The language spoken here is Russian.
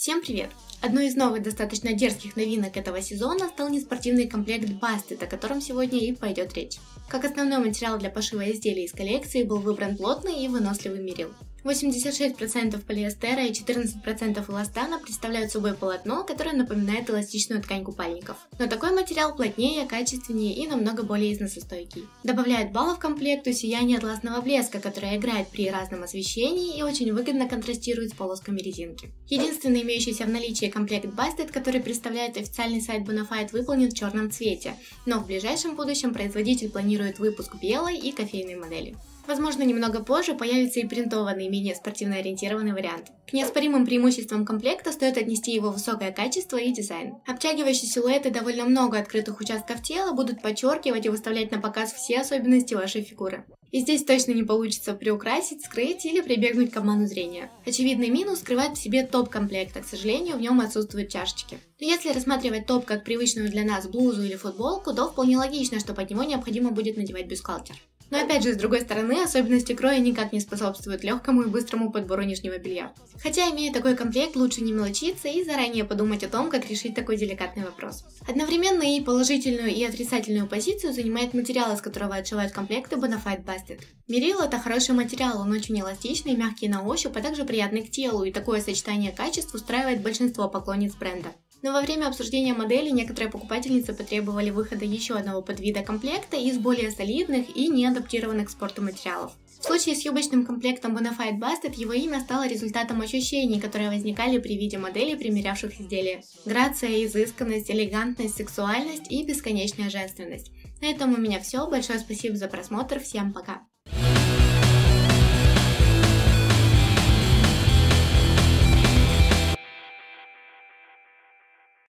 Всем привет! Одной из новых достаточно дерзких новинок этого сезона стал неспортивный комплект Bastet, о котором сегодня и пойдет речь. Как основной материал для пошива изделий из коллекции был выбран плотный и выносливый мерил. 86% полиэстера и 14% эластана представляют собой полотно, которое напоминает эластичную ткань купальников. Но такой материал плотнее, качественнее и намного более износостойкий. Добавляет баллов к комплекту сияние атласного блеска, которое играет при разном освещении и очень выгодно контрастирует с полосками резинки. Единственный имеющийся в наличии комплект Bastet, который представляет официальный сайт Bonafide, выполнен в черном цвете, но в ближайшем будущем производитель планирует выпуск белой и кофейной модели. Возможно, немного позже появится и принтованный, менее спортивно ориентированный вариант. К неоспоримым преимуществам комплекта стоит отнести его высокое качество и дизайн. Обтягивающие силуэты довольно много открытых участков тела будут подчеркивать и выставлять на показ все особенности вашей фигуры. И здесь точно не получится приукрасить, скрыть или прибегнуть к обману зрения. Очевидный минус скрывает в себе топ комплекта, к сожалению, в нем отсутствуют чашечки. Но если рассматривать топ как привычную для нас блузу или футболку, то вполне логично, что под него необходимо будет надевать бюстгальтер. Но опять же, с другой стороны, особенности кроя никак не способствуют легкому и быстрому подбору нижнего белья. Хотя, имея такой комплект, лучше не мелочиться и заранее подумать о том, как решить такой деликатный вопрос. Одновременно и положительную, и отрицательную позицию занимает материал, из которого отшивают комплекты Bonafide Bastet. Мерил это хороший материал, он очень эластичный, мягкий на ощупь, а также приятный к телу, и такое сочетание качеств устраивает большинство поклонниц бренда. Но во время обсуждения модели некоторые покупательницы потребовали выхода еще одного подвида комплекта из более солидных и не адаптированных к спорту материалов. В случае с юбочным комплектом Bonafide Bastet его имя стало результатом ощущений, которые возникали при виде моделей, примерявших изделия. Грация, изысканность, элегантность, сексуальность и бесконечная женственность. На этом у меня все. Большое спасибо за просмотр. Всем пока!